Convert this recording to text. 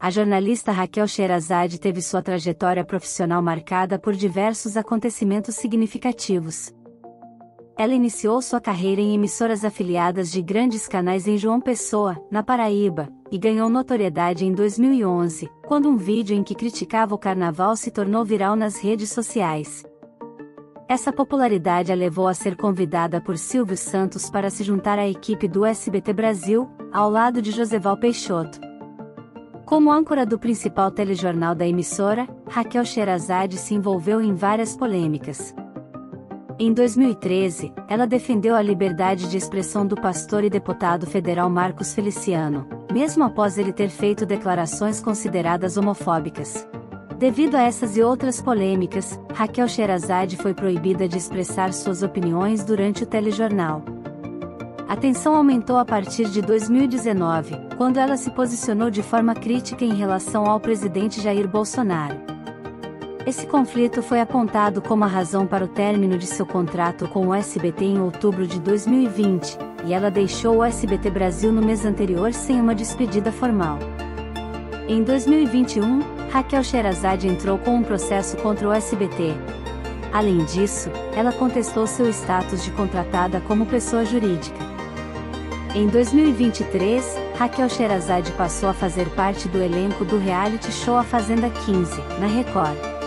a jornalista Raquel Sherazade teve sua trajetória profissional marcada por diversos acontecimentos significativos. Ela iniciou sua carreira em emissoras afiliadas de grandes canais em João Pessoa, na Paraíba, e ganhou notoriedade em 2011, quando um vídeo em que criticava o carnaval se tornou viral nas redes sociais. Essa popularidade a levou a ser convidada por Silvio Santos para se juntar à equipe do SBT Brasil, ao lado de Joseval Peixoto. Como âncora do principal telejornal da emissora, Raquel Sherazade se envolveu em várias polêmicas. Em 2013, ela defendeu a liberdade de expressão do pastor e deputado federal Marcos Feliciano, mesmo após ele ter feito declarações consideradas homofóbicas. Devido a essas e outras polêmicas, Raquel Sherazade foi proibida de expressar suas opiniões durante o telejornal. A tensão aumentou a partir de 2019, quando ela se posicionou de forma crítica em relação ao presidente Jair Bolsonaro. Esse conflito foi apontado como a razão para o término de seu contrato com o SBT em outubro de 2020, e ela deixou o SBT Brasil no mês anterior sem uma despedida formal. Em 2021, Raquel Sherazade entrou com um processo contra o SBT. Além disso, ela contestou seu status de contratada como pessoa jurídica. Em 2023, Raquel Sherazade passou a fazer parte do elenco do reality show A Fazenda 15, na Record.